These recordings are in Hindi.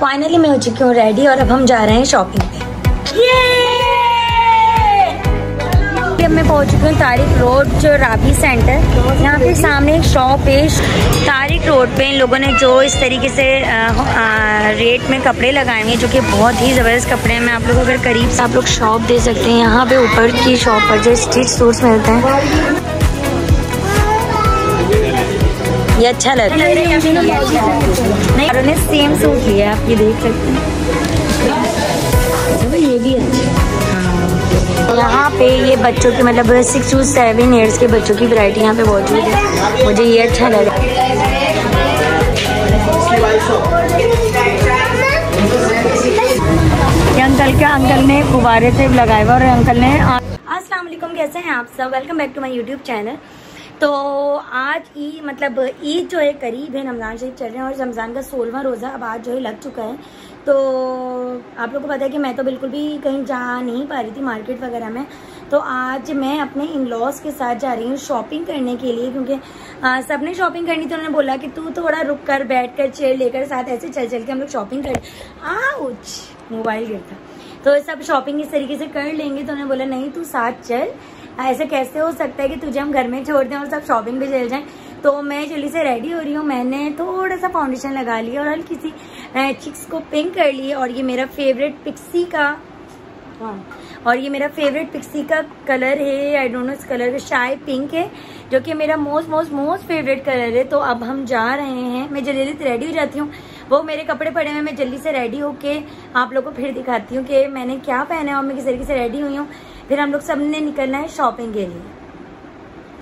फाइनली मैं हो चुकी हूँ रेडी और अब हम जा रहे हैं शॉपिंग पे। अब मैं पहुँच चुकी हूँ तारिक रोड जो राबी सेंटर यहाँ पे सामने एक शॉप है। तारिक रोड पे इन लोगों ने जो इस तरीके से आ, आ, रेट में कपड़े लगाए हैं जो कि बहुत ही ज़बरदस्त कपड़े हैं। मैं आप लोगों को अगर करीब से आप लोग शॉप दे सकते हैं यहाँ पे ऊपर की शॉप पर जो स्टिच सूट्स मिलते हैं ये अच्छा लगता है। नहीं उन्होंने सेम सूट लिया आप ये देख सकते हैं। ये भी अच्छा यहाँ पे ये बच्चों की मतलब सिक्स टू सेवन ईयर्स के बच्चों की वैरायटी यहाँ पे मौजूद है। मुझे ये अच्छा लगा अंकल क्या अंकल ने गुब्बारे से लगाए हुआ और अंकल ने अस्सलाम वालेकुम कैसे हैं आप सब? Welcome back to my YouTube channel तो आज ईद मतलब ईद जो है, करीब है, रमज़ान शरीफ चल रहे हैं और रमज़ान का सोलवा रोज़ा अब आज जो है, लग चुका है। तो आप लोगों को पता है कि मैं तो बिल्कुल भी कहीं जा नहीं पा रही थी मार्केट वगैरह में। तो आज मैं अपने इन लॉज के साथ जा रही हूँ शॉपिंग करने के लिए, क्योंकि सबने शॉपिंग करनी तो उन्होंने बोला कि तू थोड़ा रुक कर, बैठ कर, चेयर लेकर साथ ऐसे चल चल के हम लोग शॉपिंग कर, आउच, मोबाइल गिरता। तो सब शॉपिंग इस तरीके से कर लेंगे तो उन्होंने बोला, नहीं, तू साथ चल। ऐसे कैसे हो सकता है कि तुझे हम घर में छोड़ दें और सब शॉपिंग पे चल जाएँ? तो मैं जल्दी से रेडी हो रही हूँ। मैंने थोड़ा सा फाउंडेशन लगा लिया और हल्की सी चिक्स को पिंक कर लिए और ये मेरा फेवरेट पिक्सी का हाँ और ये मेरा फेवरेट पिक्सी का कलर है। आई डोंट नो इस कलर का शाय पिंक है, जो कि मेरा most most most favourite colour है। तो अब हम जा रहे हैं। मैं जल्दी जल्दी रेडी हो जाती हूँ। वो मेरे कपड़े पड़े हुए मैं जल्दी से रेडी होके आप लोग को फिर दिखाती हूँ कि मैंने क्या पहना है और मैं किस तरीके से रेडी हुई हूँ। फिर हम लोग सबने निकलना है शॉपिंग के लिए।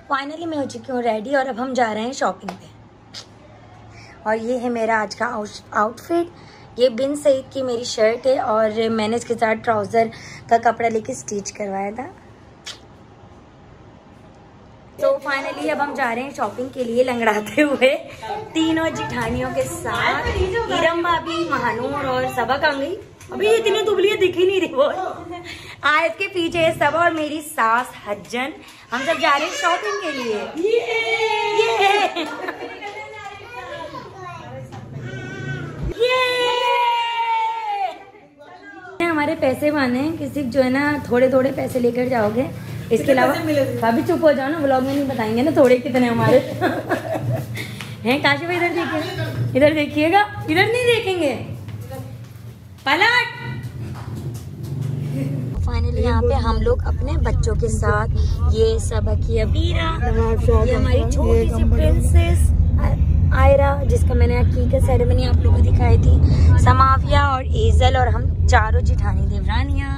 फाइनली मैं हो चुकी हूँ रेडी और अब हम जा रहे हैं शॉपिंग पे। और ये है मेरा आज का आउटफिट ये बिन सईद की मेरी शर्ट है और मैंने इसके साथ ट्राउज़र का कपड़ा लेके स्टिच करवाया था। तो फाइनली अब हम जा रहे हैं शॉपिंग के लिए लंगड़ाते हुए तीनों जिठानियों के साथ। इरम भाभी, महानूर और सबक गई अभी इतनी दुबली दिख नहीं रही वो। आयत के पीछे सब और मेरी सास हज्जन। हम सब जा रहे हैं शॉपिंग के लिए। ये ये हमारे पैसे माने कि सिर्फ़ जो है ना थोड़े थोड़े पैसे लेकर जाओगे इसके अलावा अभी चुप हो जाओ ना ब्लॉग में नहीं बताएँगे ना थोड़े कितने हमारे। हैं काशी भाई इधर देखिए। इधर देखिएगा। इधर नहीं देखेंगे। पलट! फाइनली यहाँ पे हम लोग अपने बच्चों के साथ ये सब की अबीरा ये हमारी छोटी सी प्रिंसेस आयरा, जिसका मैंने हकीकत सेरेमनी आप लोगों को दिखाई थी, समाविया और एजल, और हम चारों जिठानी देवरानिया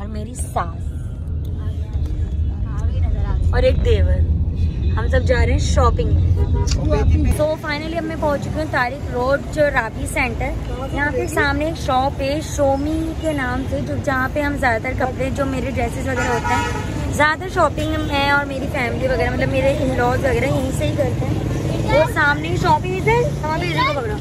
और मेरी सास। और एक देवर। हम सब जा रहे हैं शॉपिंग तो फाइनली अब मैं पहुँच चुकी हूँ तारिक रोड जो राबी सेंटर यहाँ पे सामने एक शॉप है शोमी के नाम से जो जहाँ पे हम ज़्यादातर कपड़े जो मेरे ड्रेसेस वगैरह होते हैं ज़्यादातर शॉपिंग मैं और मेरी फैमिली वगैरह मतलब मेरे इन लॉज वगैरह यहीं से ही करते हैं। वो सामने शॉपिंग इधर। वहाँ पे इधर को पकड़ो।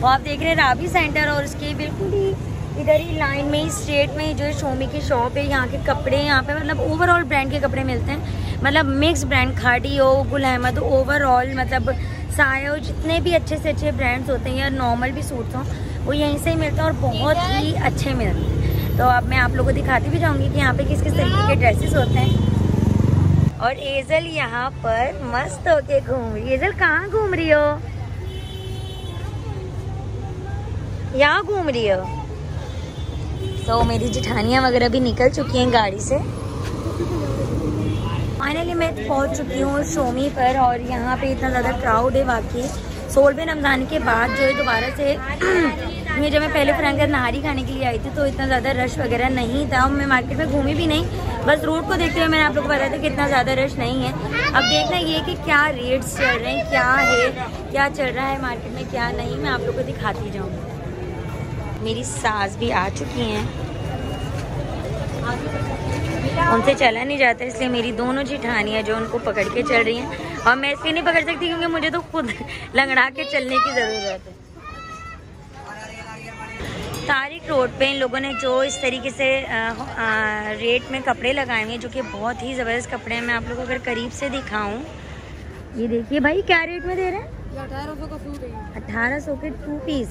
वो आप देख रहे हैं राबी सेंटर और उसके बिल्कुल ही इधर ही लाइन में ही स्ट्रेट में ही जो शोमी की शॉप है, यहाँ के कपड़े यहाँ पे मतलब ओवरऑल ब्रांड के कपड़े मिलते हैं। मतलब मिक्स ब्रांड खाड़ी हो, गुल अहमद ओवरऑल मतलब सायो जितने भी अच्छे से अच्छे ब्रांड्स होते हैं या नॉर्मल भी सूट्स हों, वो यहीं से ही मिलते हैं और बहुत ही अच्छे मिलते हैं। तो अब मैं आप लोगों को दिखाती भी जाऊँगी कि यहाँ पे किस किस तरीके के ड्रेसेस होते हैं। और एजल यहाँ पर मस्त होके घूम रही एजल कहाँ घूम रही हो? यहाँ घूम रही हो? तो मेरी जिठानियाँ वगैरह भी निकल चुकी हैं गाड़ी से। फाइनली मैं पहुँच चुकी हूँ शोमी पर और यहाँ पे इतना ज़्यादा क्राउड है बाकी। सोलवे रमज़ान के बाद जो है दोबारा से मैं जब मैं पहले फ्रेंड नहारी खाने के लिए आई थी तो इतना ज़्यादा रश वगैरह नहीं था। मैं मार्केट में घूमी भी नहीं। बस रोड को देखते हुए मैंने आप लोग को बताया था कि इतना ज़्यादा रश नहीं है। अब देखना ये कि क्या रेट्स चल रहे हैं, क्या है, क्या चल रहा है मार्केट में, क्या नहीं, मैं आप लोग को दिखाती जाऊँगी। मेरी सास भी आ चुकी हैं। उनसे चला नहीं जाता इसलिए मेरी दोनों जिठानियाँ जो उनको पकड़ के चल रही हैं। और मैं इसलिए नहीं पकड़ सकती क्योंकि मुझे तो खुद लंगड़ा के चलने की ज़रूरत है। तारिक रोड पे इन लोगों ने जो इस तरीके से आ, आ, रेट में कपड़े लगाए हुए हैं जो कि बहुत ही ज़बरदस्त कपड़े हैं मैं आप लोगों को अगर करीब से दिखाऊँ। ये देखिए भाई क्या रेट में दे रहे हैं? अठारह सौ का सूट है। अठारह सौ के टू पीस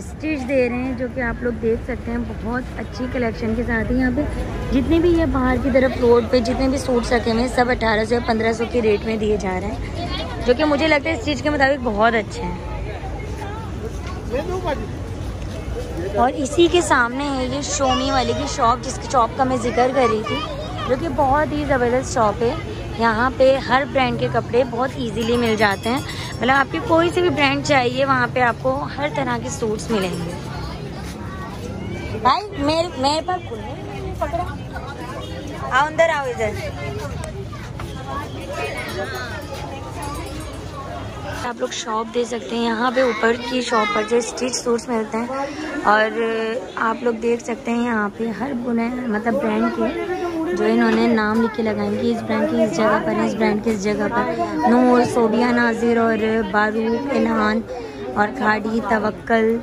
स्टिच दे रहे हैं जो कि आप लोग देख सकते हैं। बहुत अच्छी कलेक्शन के साथ ही यहाँ पे जितने भी ये बाहर की तरफ़ रोड पे जितने भी सूट रखे हुए हैं, सब अठारह सौ पंद्रह सौ के रेट में दिए जा रहे हैं, जो कि मुझे लगता है स्टिच के मुताबिक बहुत अच्छे हैं। और इसी के सामने है ये शोमी वाले की शॉप जिसकी शॉप का मैं ज़िक्र कर रही थी, जो कि बहुत ही ज़बरदस्त शॉप है। यहाँ पे हर ब्रांड के कपड़े बहुत इजीली मिल जाते हैं। मतलब आपकी कोई से भी ब्रांड चाहिए वहाँ पे आपको हर तरह के सूट्स मिलेंगे। भाई मेरे मेरे पास पकड़ा। आओ अंदर आओ इधर। आप लोग शॉप दे सकते हैं यहाँ पे ऊपर की शॉप पर जो स्टिच सूट्स मिलते हैं। और आप लोग देख सकते हैं यहाँ पे हर बुने मतलब ब्रांड के जो इन्होंने नाम लिख के लगाए कि इस ब्रांड की इस जगह पर, इस ब्रांड की इस जगह पर। नूर, सोबिया, नाजिर और बारूक इल्हान और खाड़ी तवक्ल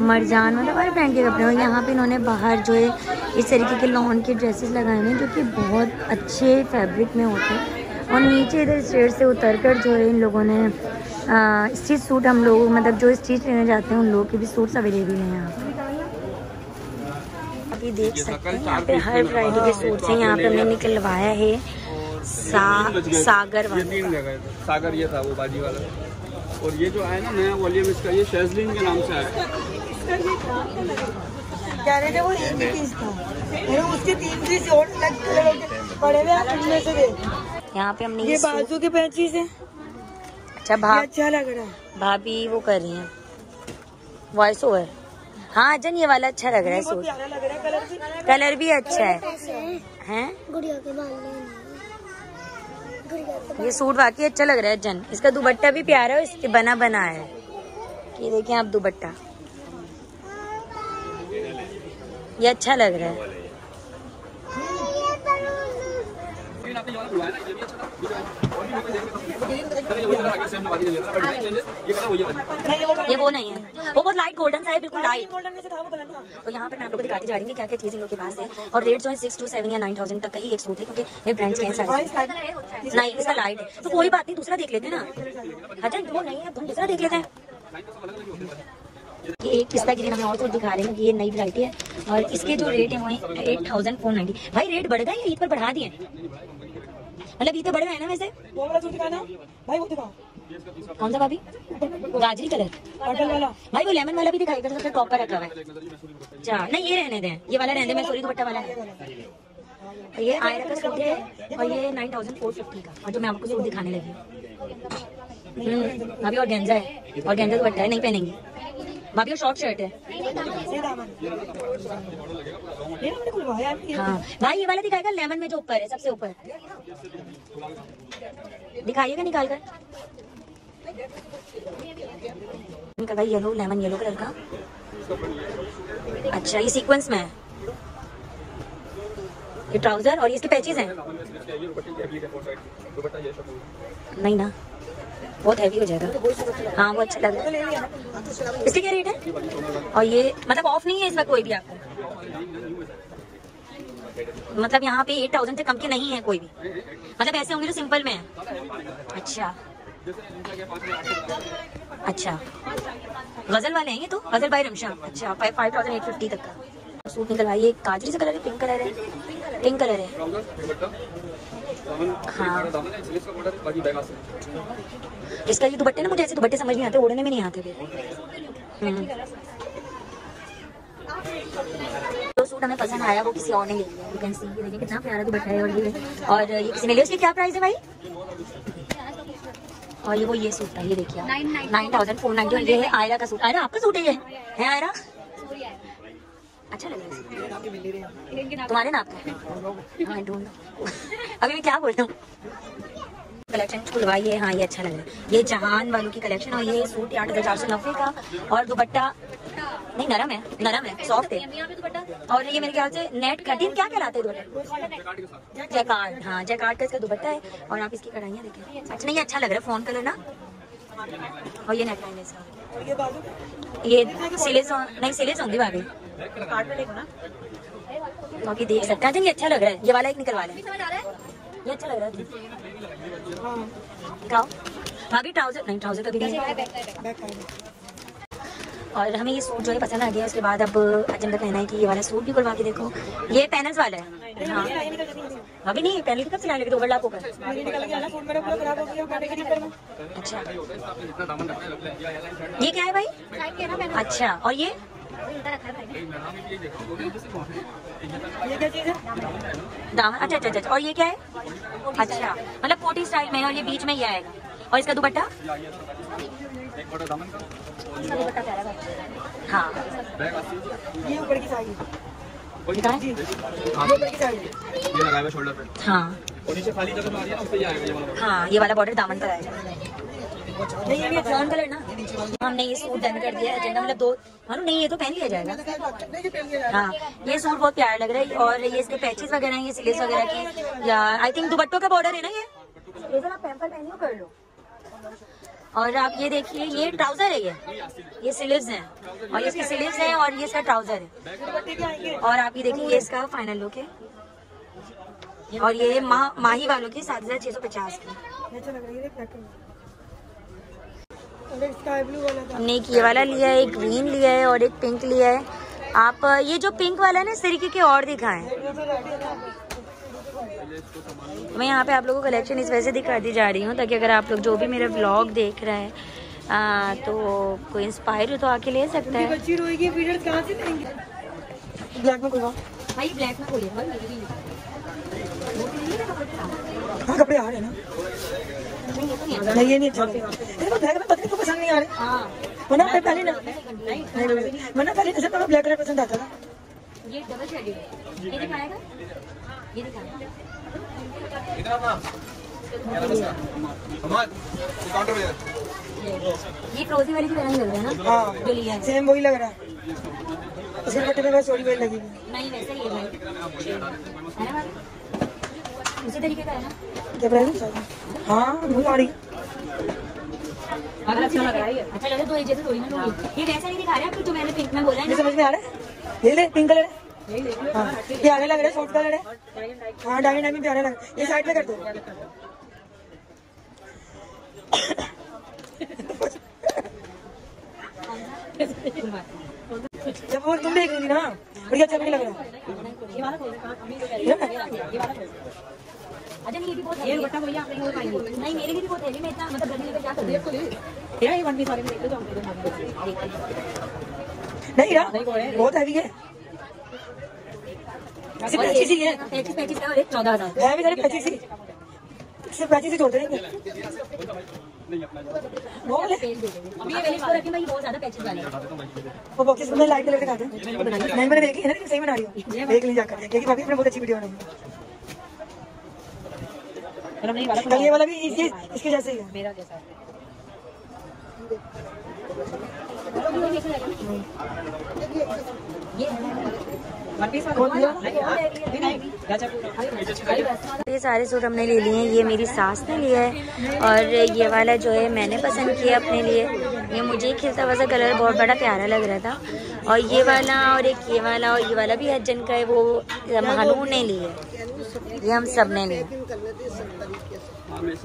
मरजान मतलब हर ब्रांड के कपड़े। और यहाँ पे इन्होंने बाहर जो है, इस तरीके के लॉन के ड्रेसेस लगाए हैं, जो कि बहुत अच्छे फैब्रिक में होते हैं। और नीचे इधर स्टेट से उतर कर जो है इन लोगों ने स्टिच सूट हम लोग मतलब जो स्टिच लेने जाते हैं, उन लोगों के भी सूट्स अवेलेबल हैं यहाँ पर ये देख सकते हैं। यहाँ पे हर वैरायटी के सूट्स हैं। यहाँ पे हमने निकलवाया है सा, सागर वाला। सागर ये था वो बाजी वाला। और ये जो आया ना नया वॉल्यूम इसका ये शेजलिन के नाम से आया। कह रहे वो? एक ही पीस था। मेरे उसके तीन पीस और अलग कलर पड़े हुए उनमें से देख। यहाँ पे हमने ये बाजू के पैंतीस है। अच्छा ये भा अच्छा लग रहा है। भाभी वो कर रही हैं। वॉइस ओवर हाँ जन ये वाला अच्छा लग रहा है सूट प्यारा लग रहा है कलर भी। कलर भी अच्छा है। हैं? ये सूट वाकई अच्छा लग रहा है जन। इसका दुपट्टा भी प्यारा है इससे बना बना है। ये देखिए आप दुपट्टा। ये अच्छा लग रहा है। ये वो नहीं है। वो बहुत लाइट गोल्डन सा है, बिल्कुल लाइट तो यहाँ पे मैं दिखाती जा रही हूँ क्या क्या चीज़ इन लोग के पास है। और रेट जो है सिक्स टू सेवन या नाइन थाउज़ेंड तक का ही एक सूट है, क्योंकि ये ब्रांड्स हैं नहीं, इसका लाइट है। तो कोई बात नहीं, दूसरा देख लेते हैं ना। अच्छा वो नहीं है हम दूसरा देख लेते हैं। ये एक हमें और सूट दिखा रहे हैं ये नई वैरायटी है। और इसके जो रेट है वो एट थाउज़ेंड फोर नाइन्टी भाई रेट बढ़ गए ईद पर बढ़ा दिए? मतलब पे बढ़ गए ना वैसे? वो वाला सूट दिखाना भाई वो दिखाओ। कौन सा भाभी? गाजरी कलर। पर्पल वाला। भाई वो लेमन वाला भी दिखाई कर टॉप पर रखा हुआ है। अच्छा नहीं ये रहने दें। ये वाला रहने दें मैं सॉरी दुपट्टा वाला है। ये आयरा का सूट है और ये नाइन थाउज़ेंड फोर फिफ्टी का और जो मैं आपको सूट दिखाने लगी हूँ। हम्म, भाभी और गेंजा है। और गेंजा दुपट्टा है नहीं पहनेंगी। भाभी और शॉर्ट शर्ट है। भाई ये वाला दिखाएगा लेमन में जो ऊपर है सबसे ऊपर। दिखाइएगा निकाल कर निकल भाई येलो लेमन येलो कलर का। अच्छा ये सीक्वेंस में है। ये ट्राउज़र और ये इसके पैचेज हैं। नहीं ना। बहुत हैवी हो जाएगा। हाँ वो अच्छा लग रहा है। इसके क्या रेट है? और ये मतलब ऑफ़ नहीं है इसमें कोई भी आपको? मतलब यहाँ पे एट थाउज़ेंड से कम के नहीं है कोई भी। मतलब ऐसे होंगे जो सिंपल में है। अच्छा। अच्छा। गज़ल वाले हैं ये तो? गज़ल बाई रमशा। अच्छा फाइव थाउज़ेंड एट फिफ्टी तक का। सूट निकलवाइए। काजरी से कलर है पिंक कलर है? पिंक कलर है। हाँ। इसका ये दुपट्टे ना मुझे ऐसे दुपट्टे समझ नहीं आते ओढ़ने में नहीं आते फिर। हम्म। जो सूट हमें पसंद आया वो किसी और ने ले लिया यू कैन सी ये देखिए कितना प्यारा दुपट्टा है और ये और ये किसी ने लिया उसकी क्या प्राइस है भाई? और ये वो ये सूट है ये देखिए नाइन थाउज़ेंड फोर नाइनटी। और ये है आयरा का सूट। आयरा आपका सूट है ये? है आयरा? अच्छा लग रहा है। तुम्हारे नाप का हाँ ढूंढ। अभी मैं क्या बोल रहा हूँ? कलेक्शन खुलवाइए हाँ। ये अच्छा लग रहा है। ये जहान वालों की कलेक्शन और ये सूट आठ हज़ार चार सौ नब्बे का और दुपट्टा। नहीं, नरम है नरम है सॉफ्ट है। और ये मेरे ख्याल से नेट कटिंग क्या कहलाते हैं जैकार्ड हाँ जैकार्ड का इसका दुपट्टा है और आप इसकी कढ़ाइयाँ देखिए अच्छा नहीं अच्छा लग रहा है फ़ोन कलर ना। और ये नेक लाइन है ये नहीं सिले होंगी भाभी देखो बाकी देख सकते हैं अच्छा लग रहा है। ये वाला एक निकलवा लें। ये अच्छा लग रहा है हाँ भाभी ट्राउज़र नहीं ट्राउज़र नहीं। बैक और हमें ये सूट जो है पसंद आ गया उसके बाद अब अजम का कहना है कि ये वाला सूट भी खुलवा के देखो। ये पैनल्स वाला है। हाँ। अभी नहीं पैनल कब सिलाने लगे तो ओवरलैप होकर हो अच्छा। ये क्या है भाई? अच्छा और ये? ये क्या चीज़ है दामन अच्छा अच्छा अच्छा। और ये क्या है? अच्छा। मतलब कोटी स्टाइल में और ये बीच में ये आएगा। और इसका दुपट्टा? है। हाँ। ये ऊपर की साइड ये ऊपर की साइड ये लगाया हुआ शोल्डर पे हाँ और नीचे खाली जगह आ रही है ना उस पे ये आएगा ये वाला हाँ ये वाला बॉर्डर दामन पर आएगा। नहीं ये ब्राउन कलर ना हमने ये सूट डन कर दिया है एजेंडा मतलब दो हाँ नहीं ये तो पहन लिया जाएगा। हाँ ये सूट बहुत प्यारा लग रहा है और ये इसके पैचेस वगैरह हैं ये स्लीव्स वगैरह की या आई थिंक दुपट्टों का बॉर्डर है ना ये? जरा पैम्पर पहनियो कर लो। और आप ये देखिए ये ट्राउज़र है ये। ये स्लीव्स हैं। और ये इसकी स्लीव्स हैं और ये इसका ट्राउज़र है। और आप ये देखिए ये इसका फाइनल लुक है। और ये मा, माही वालों की सात हज़ार छह सौ पचास की अच्छा लग रही है ब्लैक कलर अरे स्काई ब्लू वाला था हमने एक ये वाला लिया है एक ग्रीन लिया है और एक पिंक लिया है। आप ये जो पिंक वाला है ना इस तरीके के और दिखाएँ। मैं यहाँ पे आप लोगों को कलेक्शन इस वजह से दिखाती जा रही हूँ ताकि अगर आप लोग जो भी मेरा व्लॉग देख रहे हैं आ, तो कोई इंस्पायर हो तो आके ले सकता है। बच्ची रोएगी कहाँ से लेंगे? ब्लैक में भाई ब्लैक में खोलिए। हाँ कपड़े आ रहे हैं ना। नहीं ये नहीं अच्छा तेरे को ब्लैक में पता नहीं क्यों पसंद नहीं आ रहे। हाँ वरना मैं पहले ना वरना पहले नज़र पर ब्लैक कलर पसंद आता था। ये डबल शेडिंग ये दिखाएगा? ये दिखाएगा ये फ्रोजी वाली की तरह लग रहा है ना? हाँ जो लिया है। सेम वही लग रहा है। उसके दुपट्टे पे बस चोरी वही लगी नहीं वैसे ही है भाई। है? उसी तरीके का है ना? है? हाँ रही। अच्छा लग रहा है अच्छा लग रहा है तो एक जैसे थोड़ी ना लोगी। ये वैसा नहीं दिखा रहे आपको जो मैंने पिंक में बोला है ये समझ में आ रहा है? ये ले पिंक कलर है। हाँ प्यारे लग रहे सॉफ्ट कलर है। हाँ डायमंड डायमंड प्यारे लग रहे हैं। ये साइड में कर दो। जब वो तुम देख रही थी ना बढ़िया अच्छा भी लग रहा है। अच्छा नहीं ये भी बहुत ये बट्टा भैया आप नहीं पाएँगे नहीं मेरे लिए भी बहुत हैवी मैं इतना मतलब गर्मी लेकर क्या करूँ तेरा ये वन पीस वाले में देख लो जाओ नहीं रहा बहुत हैवी है। सिर्फ़ पच्चीस ही है। पैंतीस पैंतीस का और एक चौदह हज़ार। है भी सारे पच्चीस ही। सिर्फ़ पच्चीस जोड़ते रहेंगे। वो वाले? अभी ये वाली इसको रखें भाई बहुत ज़्यादा पैचेस वाले। वो बॉक्सेस में लाइट कलर दिखाते हैं। नहीं मैंने देखी है ना सही बना रही हूँ। देख लीजिए जाकर। क्योंकि भाभी ने बहुत अच्छी वीडियो बनाई है। कल ये वाला भी इसके इसके जैसे ही है। मेरा जैसा ये सारे सूट हमने ले लिए हैं ये मेरी सास ने लिया है और ये वाला जो है मैंने पसंद किया अपने लिए। ये मुझे खिलता हुआ सा कलर बहुत बड़ा प्यारा लग रहा था। और ये वाला और एक ये वाला और ये वाला भी हजन का है वो महानूर ने लिए। ये हम सबने लिए।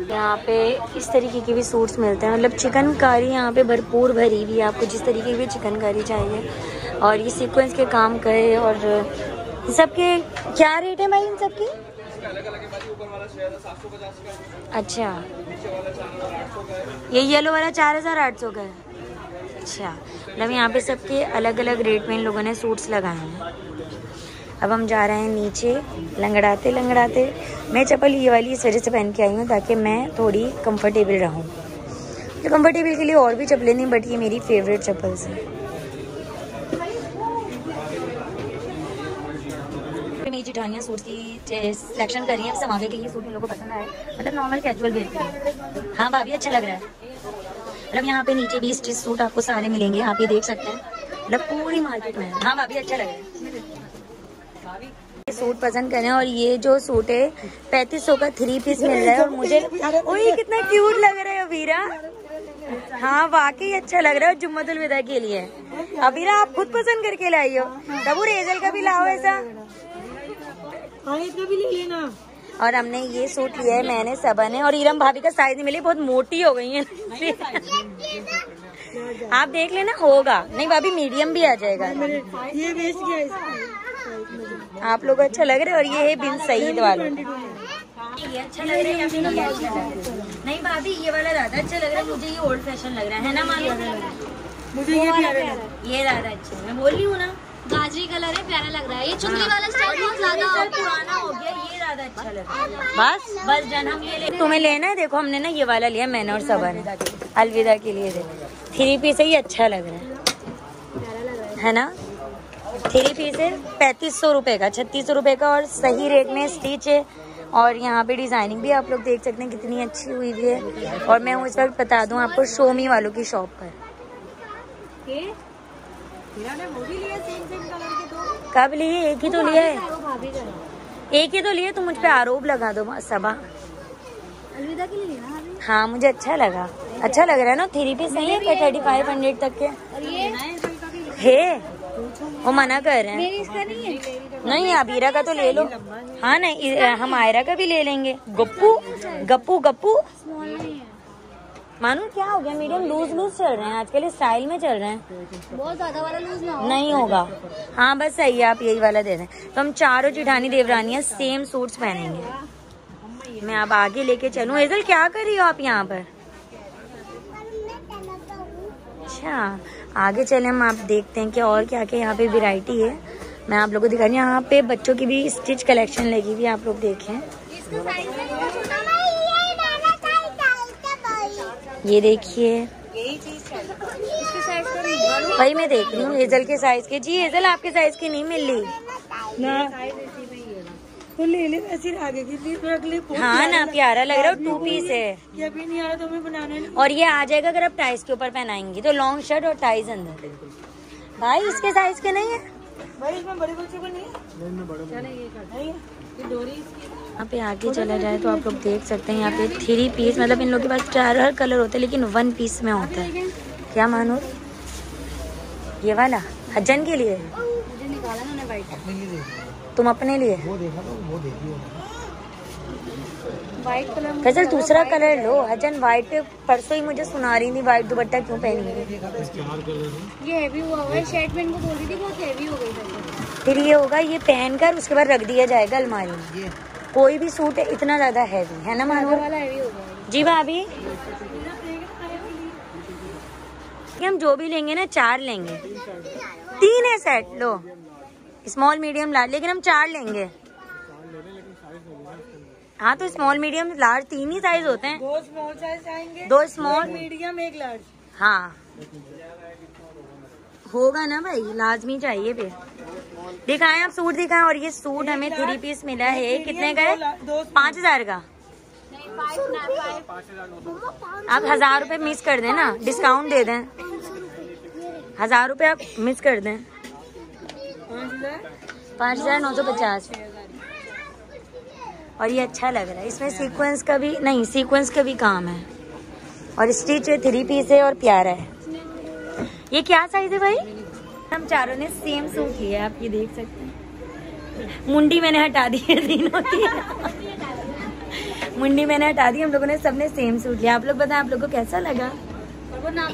यहाँ पे इस तरीके के भी सूट्स मिलते हैं। मतलब चिकनकारी यहाँ पे भरपूर भरी हुई है। आपको जिस तरीके की चिकनकारी चाहिए। और ये सीक्वेंस के काम करे और सबके क्या रेट है भाई इन सबकी अच्छा। ये येलो वाला चार हज़ार आठ सौ का है। अच्छा। मतलब यहाँ पे सबके अलग अलग रेट में इन लोगों ने सूट्स लगाए हैं। अब हम जा रहे हैं नीचे, लंगड़ाते लंगड़ाते। मैं चप्पल ये वाली इस वजह से पहन के आई हूँ ताकि मैं थोड़ी कंफर्टेबल रहूँ। तो कंफर्टेबल के लिए और भी चप्पलें नहीं बट ये मेरी फेवरेट चप्पल्स हैं। मेरी सूट की सिलेक्शन कर हैं। समावे के लिए सूट लोगों को पसंद आए। मतलब नॉर्मल कैजुअल हाँ भाभी अच्छा लग रहा है। मतलब यहाँ पे नीचे भी स्टिच सूट आपको सारे मिलेंगे, आप ये देख सकते हैं। मतलब पूरी मार्केट में हाँ। भाभी अच्छा लग रहा है। सूट पसंद करें और ये जो सूट है, पैंतीस सौ का थ्री पीस मिल रहा है और मुझे ओए, कितना क्यूट लग रहा है, अबीरा। हाँ वाकई अच्छा लग रहा है जुम्मतुल विदा के लिए। अबीरा, आप खुद पसंद करके हो तब रेजल का भी लाओ ऐसा। हाँ भी ले लेना। और हमने ये सूट लिया है मैंने सबा ने और इरम भाभी का साइज़ नहीं मिली बहुत मोटी हो गई है। आप देख लेना होगा। नहीं भाभी मीडियम भी आ जाएगा। ये आप लोग को अच्छा लग रहा है और ये है बिन सईद वाला। ये अच्छा लग रहा है नहीं भाभी ये वाला ज़्यादा अच्छा लग रहा है मुझे ये ओल्ड फ़ैशन लग रहा है ना मालूम? मुझे ये प्यारा लगा ये ज़्यादा अच्छा मैं बोल रही हूँ ना गाजरी कलर है प्यारा लग रहा है। ये चुंदरी वाला स्टाइल बहुत ज़्यादा पुराना हो गया ये ज़्यादा अच्छा लग रहा है। बस। बस जन हम ये ले तुम्हें लेना है? देखो हमने ना ये वाला लिया मैंने और सबा ने। अलविदा के लिए। थ्री पीस है ये अच्छा लग रहा है। है। ना? थ्री पीस है पैंतीस सौ रुपए का छत्तीस सौ रुपए का और सही रेट में स्टिच है। और यहाँ पे डिज़ाइनिंग भी आप लोग देख सकते हैं कितनी अच्छी हुई हुई है। और मैं हूँ इस वक्त बता दूँ आपको शोमी वालों की शॉप पर। कब लिए? एक ही तो लिया है एक ही तो लिए तुम मुझ पे आरोप लगा दो सबा अलविदा के लिए लेना हाँ मुझे अच्छा लगा। अच्छा लग रहा है ना थ्री पीस सही है थर्टी फाइव हंड्रेड तक के? और ये? है? वो मना कर रहे हैं। नहीं है? नहीं अबीरा का तो ले लो। हाँ। नहीं हम आयरा का भी ले लेंगे। गप्पू गप्पू गप्पू। स्मॉल नहीं मानो क्या हो गया? मीडियम लूज लूज चल रहे हैं। आजकल स्टाइल में चल रहे हैं। बहुत ज़्यादा वाला लूज ना हो। नहीं होगा। हाँ बस सही है आप यही वाला दे दें तो हम चारों जिठानी देवरानियाँ सेम सूट्स पहनेंगे। मैं अब आगे लेके चलूँ। एजल क्या कर रही हो आप यहाँ पर? अच्छा आगे चले हम आप देखते हैं कि और क्या क्या यहाँ पे वैरायटी है। मैं आप लोगों को दिखा रही हूँ यहाँ पे बच्चों की भी स्टिच कलेक्शन लगी हुई है आप लोग देखें। ये देखिए। नहीं मैं देख रही हूँ हेजल के साइज़ के। जी हेजल आपके साइज़ की नहीं मिल रही। ना। तो ले ले ऐसे आगे की प्लीज़ रख ले हाँ ना प्यारा लग रहा है टू पीस है। ये अभी नहीं आ रहा तो हमें बनाना और ये आ जाएगा अगर आप टाइज के ऊपर पहनाएँगी तो लॉन्ग शर्ट और टाइज अंदर। भाई इसके साइज़ के नहीं है? भाई इसमें बड़े बच्चों को नहीं है। यहाँ पे आगे चला जाए तो आप लोग देख सकते हैं यहाँ पे थ्री पीस मतलब इन लोगों के पास चार हर कलर होते हैं लेकिन वन पीस में होता है। क्या मानो? ये वाला हजन के लिए? तुम अपने लिए? फैसल दूसरा कलर लो। हजन व्हाइट परसों ही मुझे सुना रही थी व्हाइट दुपट्टा क्यों पहनी है? ये हैवी हुआ हुआ है शर्ट पैंट को बोल रही थी बहुत हैवी हो गई फिर ये होगा ये पहन कर उसके बाद रख दिया जाएगा अलमारी में। कोई भी सूट इतना ज़्यादा हैवी है ना मानो जी भाभी हम जो भी लेंगे ना चार लेंगे। तीन है सेट लो। स्मॉल मीडियम लार्ज लेकिन हम चार लेंगे। हाँ तो स्मॉल मीडियम लार्ज तीन ही साइज़ होते हैं। दो स्मॉल साइज़ आएँगे दो स्मॉल मीडियम एक लार्ज हाँ। होगा ना भाई? लाजमी चाहिए फिर। दिखाएँ आप सूट दिखाएँ। और ये सूट हमें थ्री पीस मिला है। कितने का है? पाँच हज़ार का। आप हज़ार रुपए मिस कर दें ना। डिस्काउंट दे दें। हज़ार रुपए आप मिस कर दें। पाँच हज़ार नौ सौ पचास। और ये अच्छा लग रहा है। इसमें सीक्वेंस का भी नहीं सीक्वेंस का भी काम है। और स्टिच थ्री पीस है और प्यारा है। ये क्या साइज़ है भाई? हम चारों ने सेम सूट लिया आप ये देख सकते हैं। मुंडी मैंने हटा दी है तीनों की। मुंडी मैंने हटा दी हम लोगों ने सबने सेम सूट लिया। आप लोग बताएँ आप लोग को कैसा लगा? वो ना।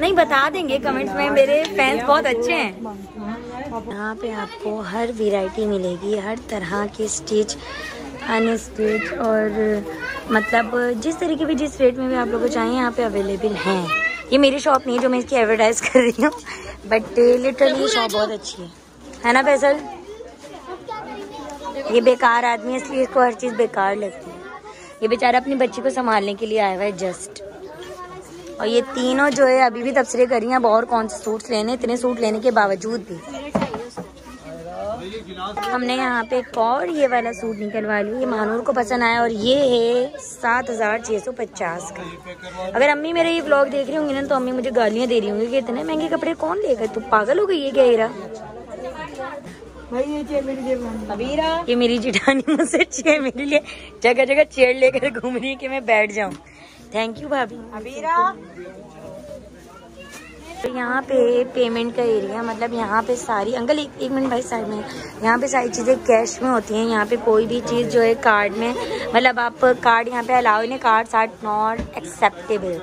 नहीं बता देंगे कमेंट्स में। मेरे फैंस बहुत अच्छे हैं। यहाँ पे आपको हर वैरायटी मिलेगी हर तरह की स्टिच अनस्टिच और मतलब जिस तरीके भी जिस रेट में भी आप लोग को चाहिए यहाँ पे अवेलेबल हैं। ये मेरी शॉप नहीं है जो मैं इसकी एडवर्टाइज कर रही हूँ बट लिटरली शॉप बहुत अच्छी है। है ना फैसल? ये बेकार आदमी है इसलिए इसको हर चीज़ बेकार लगती है। ये बेचारा अपनी बच्ची को संभालने के लिए आया हुआ है जस्ट और ये तीनों जो है अभी भी तबसरे करी रही हैं अब और कौन से सूट्स लेने इतने सूट लेने के बावजूद भी। हमने यहाँ पे एक और ये वाला सूट निकलवा लिया। ये महानूर को पसंद आया और ये है सात हज़ार छह सौ पचास का। अगर अम्मी मेरे ये ब्लॉग देख रही होंगी ना तो अम्मी मुझे गालियाँ दे रही होंगी कि इतने महँगे कपड़े कौन लेगा? तू पागल हो गई है क्या हीरा? ये मेरी ये मेरी जिठानी मुझसे चेयर मेरे लिए जगह जगह चेयर लेकर घूम रही है कि मैं बैठ जाऊँ। थैंक यू भाभी। अबीरा तो यहाँ पे पेमेंट का एरिया मतलब यहाँ पे सारी, अंकल एक एक मिनट भाई साइड में, यहाँ पे सारी चीज़ें कैश में होती हैं, यहाँ पे कोई भी चीज़ जो है कार्ड में मतलब आप कार्ड यहाँ पे अलाउ नहीं card are not acceptable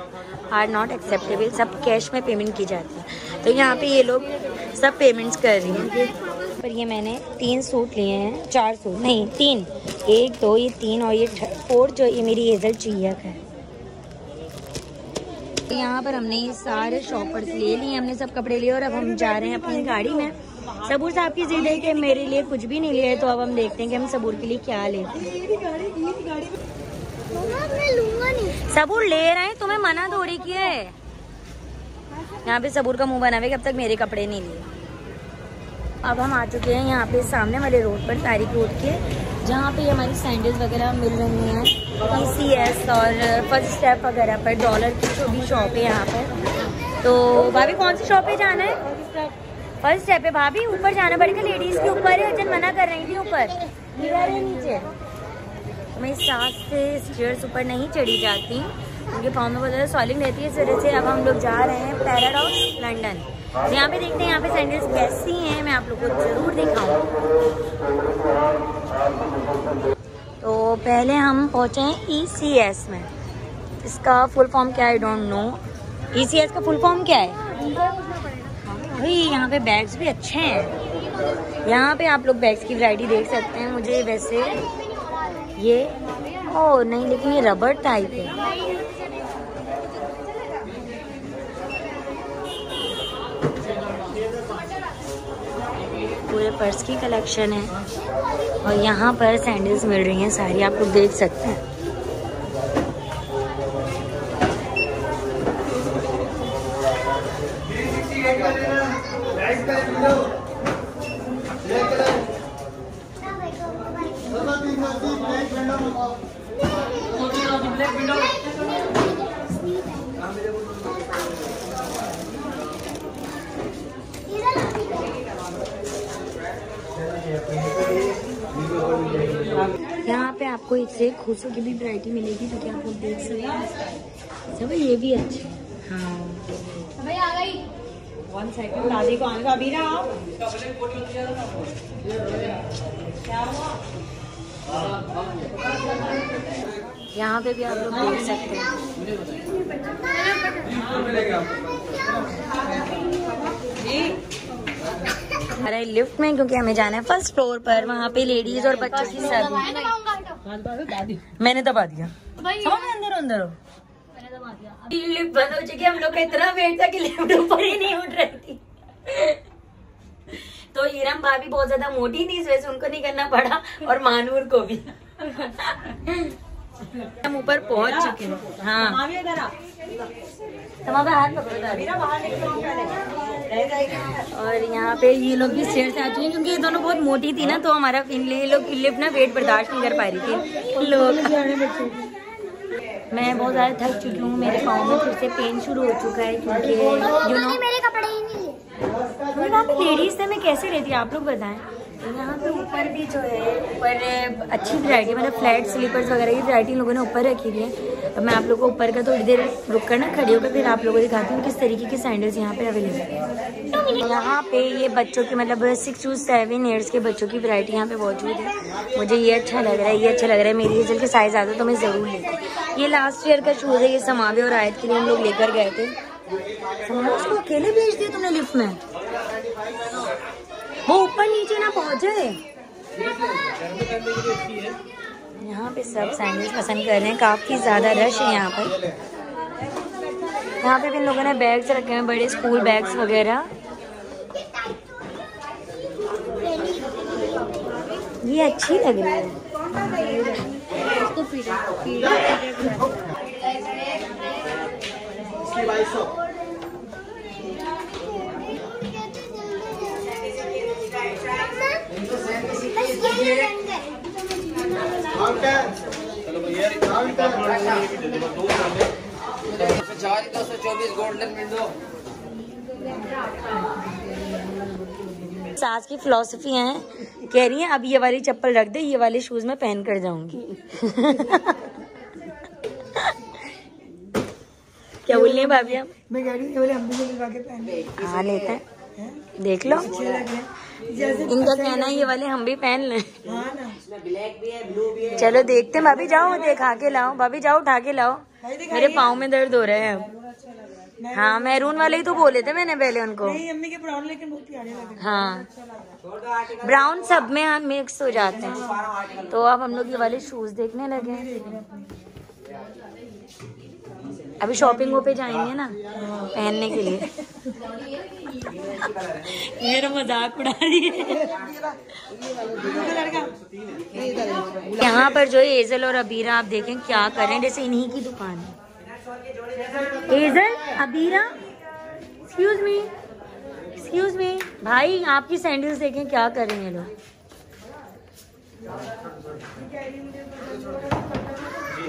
are not acceptable सब कैश में पेमेंट की जाती है। तो यहाँ पे ये लोग सब पेमेंट्स कर रही हैं। पर ये मैंने तीन सूट लिए हैं, चार सूट नहीं, तीन, एक, दो, ये तीन और ये फोर्थ जो ये मेरी एजल का है यहाँ पर हमने ये सारे शॉपर्स ले लिए, हमने सब कपड़े लिए और अब हम जा रहे हैं अपनी गाड़ी में। सबूर साहब की जिद है कि मेरे लिए कुछ भी नहीं लिया है तो अब हम देखते हैं कि हम सबूर के लिए क्या नहीं सबूर ले रहे हैं, तुम्हें मना थोड़ी किया है। यहाँ पे सबूर का मुँह बना हुआ कि अब तक मेरे कपड़े नहीं लिए। अब हम आ चुके हैं यहाँ पे सामने वाले रोड पर, तारिक रोड के, जहाँ पे हमारी सैंडल्स वगैरह मिल रही हैं। सी एस और फ़र्स्ट स्टेप वगैरह पर डॉलर की जो भी शॉप है यहाँ पर। तो भाभी, कौन सी शॉप पे जाना है? फ़र्स्ट स्टेप है भाभी, ऊपर जाना पड़ेगा लेडीज़ के ऊपर है जन मना कर रही थी ऊपर। नीचे। मैं इस सांस से स्टेयर्स ऊपर नहीं चढ़ी जाती। उनके पाँव में बहुत ज़्यादा सॉलिंग रहती है, इस वजह से अब हम लोग जा रहे हैं पैराडॉक्स लंदन यहाँ पे देखते हैं, यहाँ पे सैंडल्स कैसी हैं, मैं आप लोगों को ज़रूर दिखाऊँगी। तो पहले हम पहुँचे हैं ई एस में। इसका फुल फॉर्म क्या है? Don't know E C S का फुल फॉर्म क्या है? भाई, यहाँ पे बैग्स भी अच्छे हैं। यहाँ पे आप लोग बैग्स की वैरायटी देख सकते हैं। मुझे वैसे ये ओ, नहीं, लेकिन ये रबर टाइप है। पूरे पर्स की कलेक्शन है। और यहाँ पर सैंडल्स मिल रही हैं सारी, आप लोग देख सकते हैं। यहाँ पे आपको इससे खुशों की भी वैरायटी मिलेगी जो कि आप लोग देख सकते हैं सब ये भी अच्छे। हाँ। भाई आ गई। वन सेकंड दादी को आने का अभी ना आप यहाँ पे भी आप लोग देख सकते हैं। अरे लिफ्ट में क्योंकि हमें जाना है फ़र्स्ट फ्लोर पर वहाँ पे लेडीज़ और बच्चों की सभी मैंने दबा दिया। अंदर अंदर। हो लिफ्ट बंद हो चुकी है हम लोग का इतना वेट था कि लिफ्ट ऊपर ही नहीं उठ रही थी। तो हीरम भाभी बहुत ज़्यादा मोटी थी इस वजह से उनको नहीं करना पड़ा और मानूर को भी। हम ऊपर पहुँच चुके हैं। हाँ। तुम्हारा हाथ पकड़ो। और यहाँ पे ये लोग भी स्टेयर से आ चुके हैं क्योंकि ये दोनों बहुत मोटी थी ना तो हमारा इन ये लोग लिफ्ट ना वेट बर्दाश्त नहीं कर पा रही थी। लोग मैं बहुत ज़्यादा थक चुकी हूँ मेरे पाँव में फिर से पेन शुरू हो चुका है क्योंकि यू नो मेरे कपड़े ही नहीं वहाँ पे लेडीज़ से मैं कैसे रहती हूँ आप लोग बताएँ। तो यहाँ पे ऊपर भी जो है ऊपर अच्छी वैरायटी मतलब फ्लैट स्लीपर्स वगैरह की वैरायटी लोगों ने ऊपर रखी हुई है। अब मैं आप लोगों को ऊपर का थोड़ी देर रुक कर ना खड़ी होकर फिर आप लोगों को दिखाती हूँ किस तरीके की सैंडल्स यहाँ पे अवेलेबल है। यहाँ पे ये बच्चों के मतलब सिक्स टू सेवन ईयर्स के बच्चों की वैरायटी यहाँ पे मौजूद है। मुझे ये अच्छा लग रहा है, ये अच्छा लग रहा है। मेरी एजल के साइज़ आता तो मैं ज़रूर लेती ये लास्ट ईयर का शूज़ है, ये समावे और आयत के लिए हम लोग लेकर गए थे। उसको अकेले भेज दिए तुमने लिफ्ट में? वो ऊपर नीचे ना पहुँचे। यहाँ पे सब सैंडल्स पसंद कर रहे हैं। काफ़ी ज़्यादा रश है यहाँ पर। यहाँ पे भी इन लोगों ने बैग्स रखे हैं, बड़े स्कूल बैग्स वगैरह। ये अच्छी लग रही है। बस सास की फिलोसफी है कह रही है अब ये वाली चप्पल रख दे ये वाले शूज़ में पहन कर जाऊँगी. क्या बोल रही है भाभी आप? मैं कह रही हूँ ये वाले हम भी लगा के पहने हाँ लेते हैं। देख लो। अच्छे हैं इनका कहना है ये वाले हम भी पहन लें। हाँ ना। चलो देखते हैं भाभी जाओ देखा के लाओ। भाभी जाओ उठा के लाओ। मेरे पाँव में दर्द हो रहे हैं। अब हाँ। मैरून वाले ही तो बोले थे मैंने पहले उनको। नहीं अम्मी के ब्राउन लेकिन बहुत प्यारे लग रहे हाँ। ब्राउन सब में हम मिक्स हो जाते हैं। तो अब हम लोग ये वाले शूज़ देखने लगे हैं। अभी शॉपिंग वो पे जाएँगे ना पहनने के लिए। मेरा मज़ाक उड़ा रही है। यहाँ पर जो एजल और अबीरा, आप देखें क्या कर रहे हैं। जैसे इन्हीं की दुकान है। Aizel, Abeera excuse me excuse me भाई, आपकी सैंडल्स देखें क्या कर रहे हैं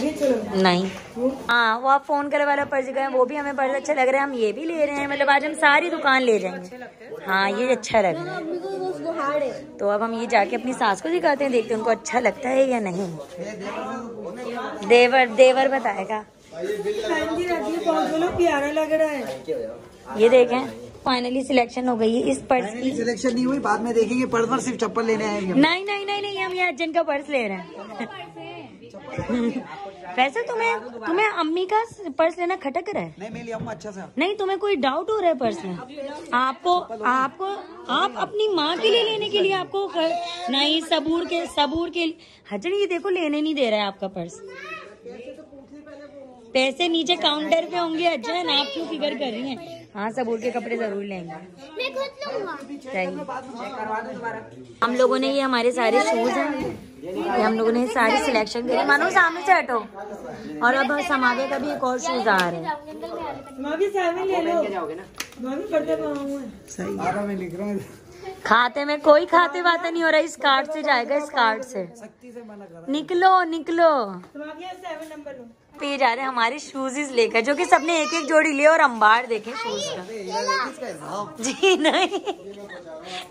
नहीं। हाँ वो आप फ़ोन करे वाला पर्स गए वो भी हमें पर्स अच्छा लग रहा है हम ये भी ले रहे हैं मतलब आज हम सारी दुकान ले जाएँगे। हाँ ये अच्छा लग रहा है। तो अब हम ये जाके अपनी सास को दिखाते हैं देखते हैं उनको अच्छा लगता है या नहीं। देवर देवर बताएगा। है प्यारा लग रहा है ये देखें फाइनली सिलेक्शन हो गई है इस पर्स की। सिलेक्शन नहीं हुई बाद में देखेंगे पर्स पर सिर्फ़ चप्पल लेने आएँगे हम। नहीं नहीं नहीं नहीं हम ये अर्जन का पर्स ले रहे हैं। वैसे तुम्हें तुम्हें अम्मी का पर्स लेना खटक रहा है? नहीं मैं लिया अच्छा सा। नहीं तुम्हें कोई डाउट हो रहा है पर्स में? आपको आपको आप अपनी माँ के लिए लेने के लिए आपको नहीं सबूर के सबूर के हजन ये देखो लेने नहीं दे रहा है आपका पर्स। पैसे नीचे काउंटर पे होंगे अज्जन आप क्यों फिकर कर रही हैं। हाँ सबूर के कपड़े ज़रूर लेंगे। मैं खुद लूँगा। हम लोगों ने ये हमारे सारे शूज़ हैं। ये हम लोगों ने सारी सिलेक्शन करी। मानो सामने से हटो। और अब हम आगे का भी एक और शूज़ आ रहे हैं। माँ खाते में कोई खाते बातें नहीं हो रहा, इस कार्ड से जाएगा, इस कार्ड से। निकलो निकलो। पे जा रहे हमारे शूज़ लेकर, जो कि सबने एक एक जोड़ी लिए और अंबार देखे शूज़ का। जी, नहीं।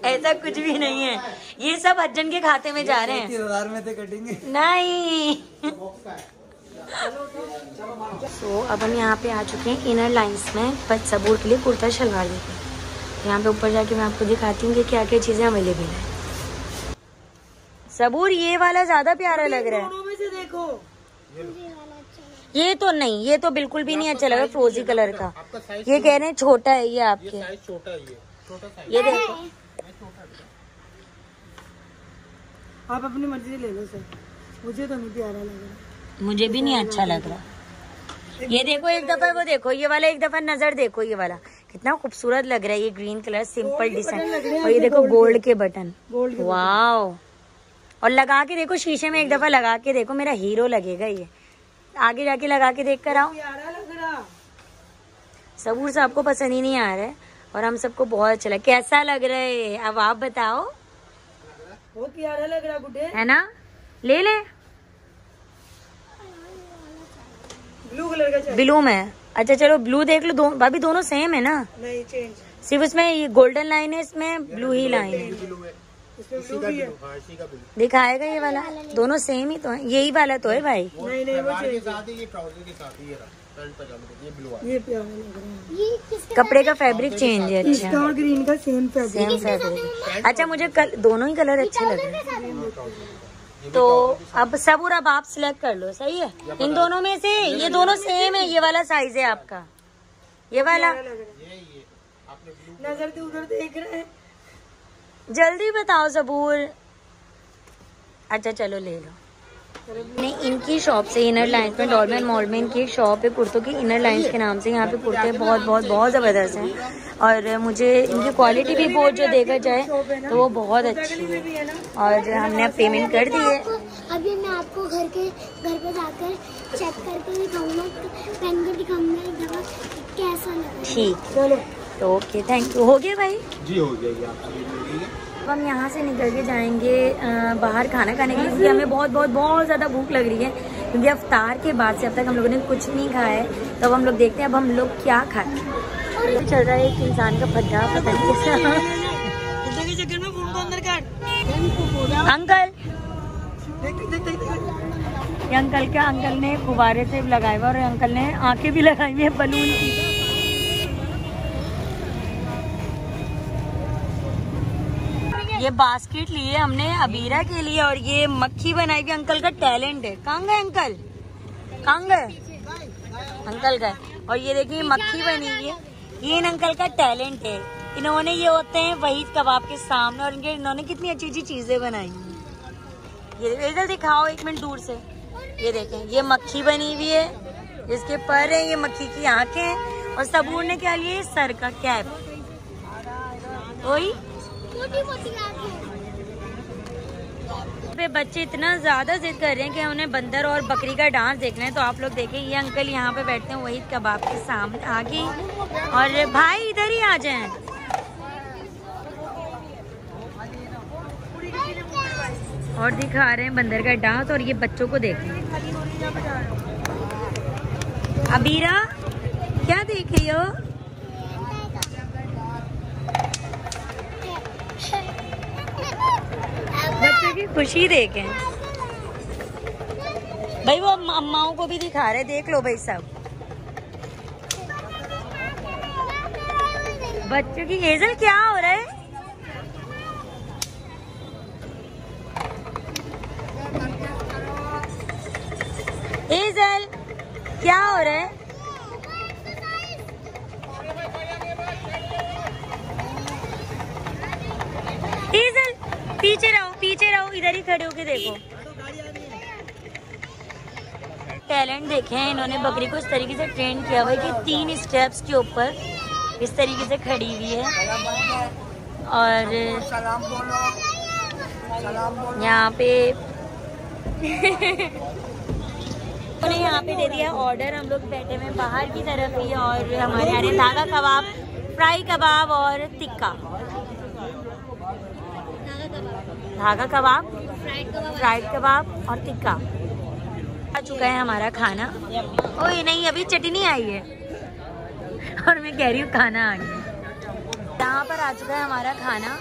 ऐसा कुछ भी नहीं है। ये सब हज्जन के खाते में जा रहे हैं। नहीं। तो अब हम यहाँ पे आ चुके हैं इनर लाइंस में बट सबूर के लिए कुर्ता, शलवार देखे यहाँ पे ऊपर जाके मैं आपको दिखाती हूँ कि क्या क्या चीज़ें अवेलेबल है। सबूर ये वाला ज़्यादा प्यारा लग रहा है। में से देखो। ये तो नहीं ये तो बिल्कुल भी नहीं अच्छा लग रहा फ्रोजी कलर का। ये कह रहे हैं छोटा है ये आपके। ये देखो। आप अपनी मर्ज़ी से ले लो सर। मुझे तो नहीं प्यारा लग रहा। मुझे भी नहीं अच्छा लग रहा। ये देखो एक दफ़ा वो देखो ये वाला एक दफ़ा नज़र देखो ये वाला। कितना खूबसूरत लग रहा है ये ग्रीन कलर सिंपल डिज़ाइन और ये देखो गोल्ड के। बटन गोल्ड वाओ और लगा के देखो शीशे में एक दफ़ा लगा के देखो मेरा हीरो लगेगा ये। आगे जाके लगा के देख कर आओ। सबूर से आपको पसंद ही नहीं आ रहा है और हम सबको बहुत अच्छा लगा कैसा लग रहा है अब आप बताओ। बहुत प्यारा लग रहा गुड्डे। है ना? ले ले। ब्लू कलर का ब्लू में। अच्छा चलो ब्लू देख लो दो, भाभी दोनों सेम है ना? नहीं चेंज सिर्फ़ उसमें ये गोल्डन लाइन है इसमें ब्लू ही लाइन है। इसमें ब्लू भी है। दिखाएगा ये वाला? दोनों सेम ही तो है? यही वाला तो है भाई। नहीं नहीं वो चेंज ये प्यारा लग रहा है। ये किसके कपड़े का फैब्रिक चेंज है अच्छा। और ग्रीन का सेम फैब्रिक सेम फैब्रिक अच्छा मुझे कल दोनों ही कलर अच्छे लग रहे हैं। तो अब सबूर अब आप सिलेक्ट कर लो सही है? इन दोनों में से ये दोनों सेम है ये वाला साइज़ है आपका। ये वाला। नज़र तो उधर देख रहे हैं। जल्दी बताओ सबूर। अच्छा चलो ले लो। नहीं इनकी शॉप से इनर लाइंस में डॉलमेन मॉल में इनकी एक शॉप है कुर्तों की इनर लाइंस के नाम से यहाँ पे कुर्ते बहुत बहुत बहुत ज़बरदस्त हैं। और मुझे इनकी क्वालिटी भी बहुत जो देखा जाए तो वो बहुत अच्छी है। और हमने अब पेमेंट कर दी है। अभी मैं आपको घर के घर पे जाकर चेक करके दिखाऊँगा पहन कर दिखाऊँगा कैसा लगा। ठीक चलो। तो ओके थैंक यू हो गया भाई? जी हो जाएगी आप अब हम यहाँ से निकल के जाएँगे बाहर खाना खाने के लिए क्योंकि हमें बहुत बहुत बहुत ज़्यादा भूख लग रही है। क्योंकि अफ्तार के बाद से अब तक हम लोगों ने कुछ नहीं खाया है। तो अब हम लोग देखते हैं अब हम लोग क्या खाएँ। और चल रहा है एक इंसान का पता नहीं कैसा। अंकल! ये अंकल क्या अंकल ने गुब्बारे से लगाए हुए और अंकल ने आँखें भी लगाई हुई है बलून की। ये बास्केट लिए हमने अबीरा के लिए और ये मक्खी बनाई हुई अंकल का टैलेंट है। कहाँ गए अंकल? कहाँ गए? अंकल गए। और ये देखिए, मक्खी बनी हुई है। ये इन अंकल का टैलेंट है। इन्होंने ये होते हैं वहीद कबाब के सामने और इनके इन्होंने कितनी अच्छी अच्छी चीज़ें बनाई ये इधर दिखाओ एक मिनट दूर से। ये देखें, ये मक्खी बनी हुई है। इसके पर है, ये मक्खी की आँखें और सबूर ने क्या लिए? सर का कैप। वही पे बच्चे इतना ज़्यादा जिद कर रहे हैं कि उन्हें बंदर और बकरी का डांस देखना है तो आप लोग देखें, ये अंकल यहाँ पे बैठते हैं, वही कबाब के सामने आगे। और भाई इधर ही आ जाएँ। और दिखा रहे हैं बंदर का डांस, और ये बच्चों को देख अबीरा, क्या देख रही हो? बच्चों की खुशी देखें। भाई वो अम्माओं को भी दिखा रहे, देख लो भाई सब। बच्चों की हेजल क्या हो रहा है? हेजल, क्या हो रहा है हेजल पीछे रहो पीछे रहो इधर ही खड़े होके देखो। टैलेंट देखे हैं इन्होंने। बकरी को इस तरीके से ट्रेन किया हुआ है कि तीन स्टेप्स के ऊपर इस तरीके से खड़ी हुई है। और यहाँ पे उन्होंने यहाँ पे दे दिया ऑर्डर हम लोग बैठे हुए बाहर की तरफ़ ही और हमारे यहाँ धागा कबाब, फ्राई कबाब और टिक्का। धागा कबाब। फ्राइड कबाब और टिक्का। आ चुका है हमारा खाना। ओए नहीं, अभी चटनी आई है। और मैं कह रही हूँ, खाना आ गया। यहाँ पर आ चुका है हमारा खाना।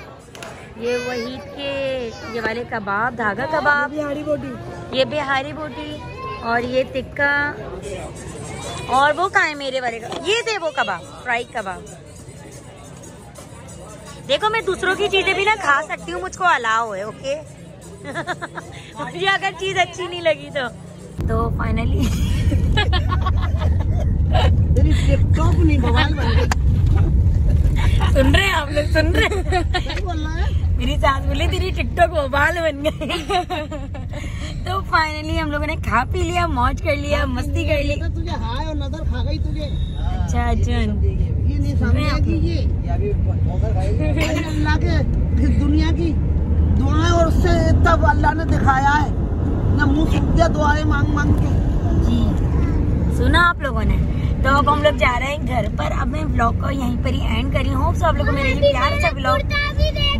ये वही के, ये वाले कबाब, धागा कबाब। बिहारी बोटी ये बिहारी बोटी और ये टिक्का। और वो कहा है मेरे वाले का ये थे वो कबाब फ्राई कबाब। देखो, मैं दूसरों की चीज़ें भी ना खा सकती हूँ, मुझको अलाव है ओके मुझे अगर चीज़ अच्छी नहीं लगी तो। तो फाइनली तेरी टिकटॉक नहीं मोबाइल बन गई। सुन रहे हैं आप लोग सुन रहे मेरी सास बोली तेरी टिकटॉक मोबाइल बन गई। तो फाइनली हम लोगों ने खा पी लिया मौज कर लिया मस्ती कर ली। तो तुझे हाय और नज़र खा गई तुझे। अच्छा अर्जुन। ये नहीं समझा कि ये। ये अल्लाह के इस दुनिया की। दुआएँ और उससे तब अल्लाह ने दिखाया है। ना मुँह सूख दिया दुआएँ मांग मांग के। जी। सुना आप लोगों ने? तो अब हम लोग जा रहे हैं घर पर। अब मैं ब्लॉग को यहीं पर ही एंड करी हूँ। आप लोगों को मेरा ये प्यार सा ब्लॉग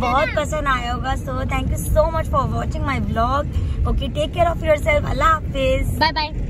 बहुत पसंद आया होगा। So thank you so much for watching my vlog okay take care of yourself अल्लाह हाफिज बाय बाय